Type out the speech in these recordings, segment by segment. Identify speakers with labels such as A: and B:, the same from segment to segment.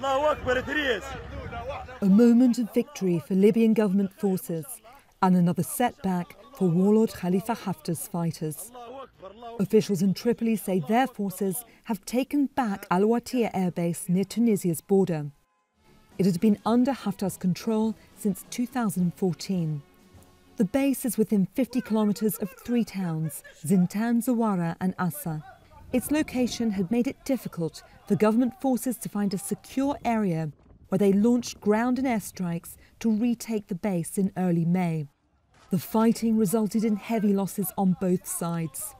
A: A moment of victory for Libyan government forces and another setback for warlord Khalifa Haftar's fighters. Officials in Tripoli say their forces have taken back Al Watiya airbase near Tunisia's border. It had been under Haftar's control since 2014. The base is within 50 kilometres of three towns, Zintan, Zawara and Assa. Its location had made it difficult for government forces to find a secure area where they launched ground and airstrikes to retake the base in early May. The fighting resulted in heavy losses on both sides.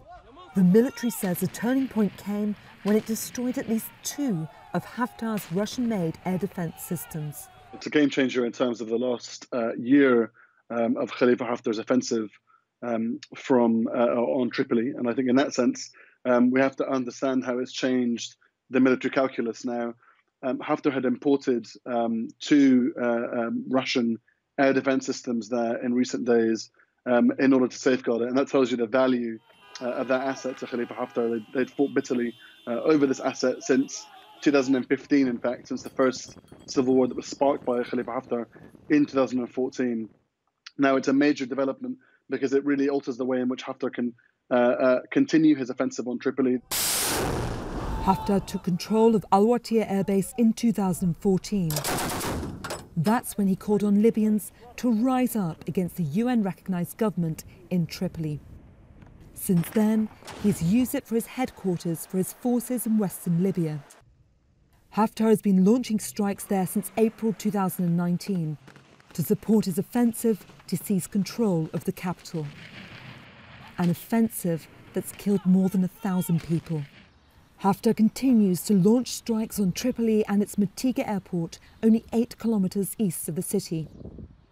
A: The military says a turning point came when it destroyed at least two of Haftar's Russian made air defense systems.
B: It's a game changer in terms of the last uh, year um, of Khalifa Haftar's offensive um, from uh, on Tripoli. And I think in that sense, um, we have to understand how it's changed the military calculus now. Um, Haftar had imported um, two uh, um, Russian air defense systems there in recent days in order to safeguard it. And that tells you the value uh, of that asset to Khalifa Haftar. They'd, they'd fought bitterly uh, over this asset since 2015, in fact, since the first civil war that was sparked by Khalifa Haftar in 2014. Now it's a major development because it really alters the way in which Haftar can uh, uh, continue his offensive on Tripoli.
A: Haftar took control of Al Watiya airbase in 2014. That's when he called on Libyans to rise up against the UN recognised government in Tripoli. Since then, he's used it for his headquarters for his forces in western Libya. Haftar has been launching strikes there since April 2019 to support his offensive to seize control of the capital. An offensive that's killed more than a thousand people. Haftar continues to launch strikes on Tripoli and its Mitiga airport, only eight kilometres east of the city.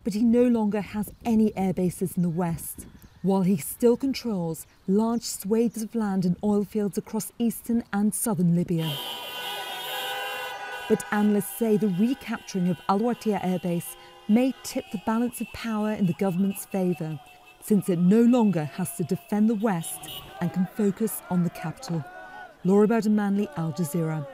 A: But he no longer has any air bases in the west, while he still controls large swathes of land and oil fields across eastern and southern Libya. But analysts say the recapturing of Al Watiya airbase may tip the balance of power in the government's favour, since it no longer has to defend the West and can focus on the capital. Laura Burdon Manley, Al Jazeera.